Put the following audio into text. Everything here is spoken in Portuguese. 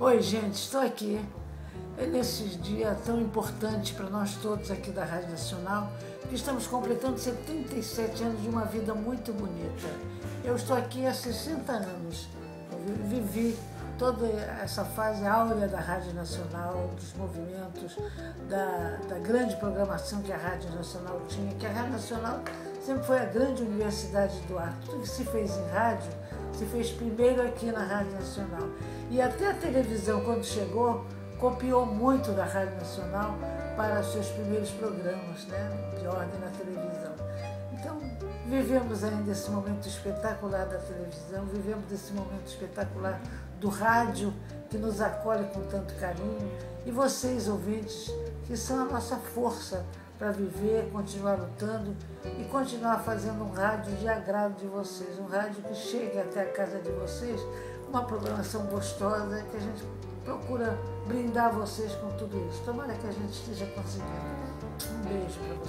Oi, gente, estou aqui nesses dias tão importantes para nós todos aqui da Rádio Nacional, que estamos completando 77 anos de uma vida muito bonita. Eu estou aqui há 60 anos, vivi toda essa fase áurea da Rádio Nacional, dos movimentos, da, da grande programação que a Rádio Nacional tinha, que a Rádio Nacional sempre foi a grande universidade do ar. Tudo que se fez em rádio se fez primeiro aqui na Rádio Nacional. E até a televisão, quando chegou, copiou muito da Rádio Nacional para seus primeiros programas né, de ordem na televisão. Então, vivemos ainda esse momento espetacular da televisão, vivemos esse momento espetacular do rádio que nos acolhe com tanto carinho e vocês, ouvintes, que são a nossa força para viver, continuar lutando e continuar fazendo um rádio de agrado de vocês, um rádio que chegue até a casa de vocês, uma programação gostosa que a gente procura brindar vocês com tudo isso. Tomara que a gente esteja conseguindo. Um beijo para vocês.